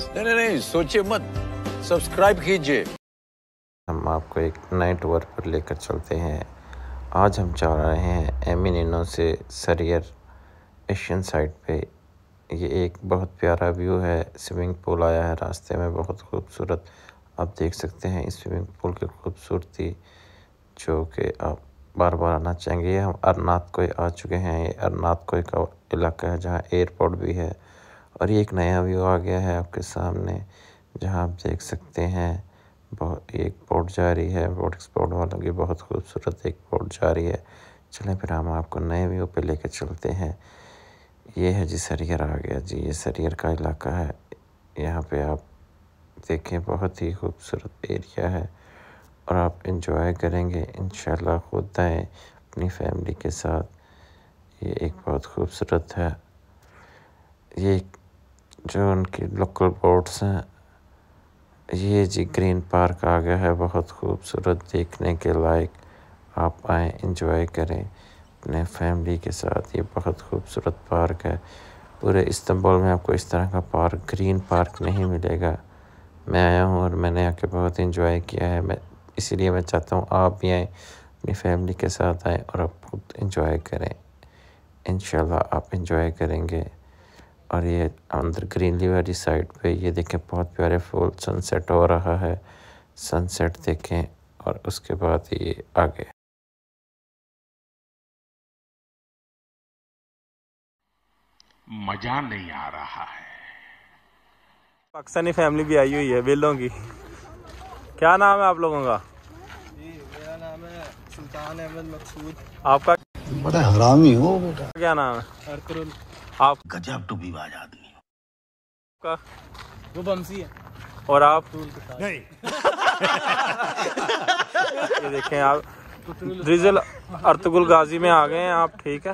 نہیں نہیں نہیں سوچے مت۔ سبسکرائب کیجیے۔ ہم آپ کو ایک نئے ٹور پر لے کر چلتے ہیں۔ آج ہم چاہ رہے ہیں ایمین انو سے سریر ایشین سائٹ پہ۔ یہ ایک بہت پیارا ویو ہے۔ سوئمنگ پول آیا ہے۔ راستے میں بہت خوبصورت آپ دیکھ سکتے ہیں۔ اس سوئمنگ پول کی خوبصورتی جو کہ آپ بار بار آنا چاہیں گے۔ یہ ہم ارنات کوئی آ چکے ہیں۔ یہ ارنات کوئی کا علاقہ ہے جہاں ایئرپورٹ بھی ہے۔ اور یہ ایک نیا ویو آ گیا ہے آپ کے سامنے، جہاں آپ دیکھ سکتے ہیں، بہت ایک بوٹ جاری ہے بوٹ ایکسپورٹ والوں کی بہت خوبصورت ایک بوٹ جاری ہے۔ چلیں پھر ہم آپ کو نئے ویو پہ لے کے چلتے ہیں۔ یہ ہے جی سریر آ گیا۔ جی یہ سریر کا علاقہ ہے۔ یہاں پہ آپ دیکھیں بہت ہی خوبصورت ایریا ہے اور آپ انجوائے کریں گے۔ انشاءاللہ خود آئیں اپنی فیملی کے ساتھ۔ یہ ایک بہت خوبصورت ہے۔ یہ ایک جو ان کی لوکل بورڈس ہیں، یہ جی گرین پارک آ گیا ہے، بہت خوبصورت دیکھنے کے لائق۔ آپ آئیں، انجوائے کریں اپنے فیملی کے ساتھ، یہ بہت خوبصورت پارک ہے۔ پورے استنبول میں آپ کو اس طرح کا پارک، گرین پارک نہیں ملے گا۔ میں آیا ہوں اور میں نے آ کے بہت انجوائے کیا ہے۔ میں اسی لیے میں چاہتا ہوں آپ بھی آئیں، اپنی فیملی کے ساتھ آئیں اور آپ خود انجوائے کریں۔ انشاءاللہ آپ انجوائے کریں گے۔ اور یہ اندر گرینلی والی سائڈ پہ یہ دیکھیں بہت پیارے پھول سن سیٹ ہو رہا ہے۔ سن سیٹ دیکھیں اور اس کے بعد یہ آگے۔ مزہ نہیں آ رہا ہے۔ پاکستانی فیملی بھی آئی ہوئی ہے بیلوں کی۔ کیا نام ہے آپ لوگوں کا؟ جی میرا نام ہے سلطان احمد مقصود۔ آپ کا؟ بڑا حرامی ہو بیٹا۔ کیا نام ہے؟ ارکرل۔ آپ گجب ٹوپی باز آدمی کا وہ بمسی ہے۔ اور آپ ساتھ۔ یہ دیکھیں آپ ڈیزل ارتگل غازی میں آ گئے ہیں آپ ٹھیک ہے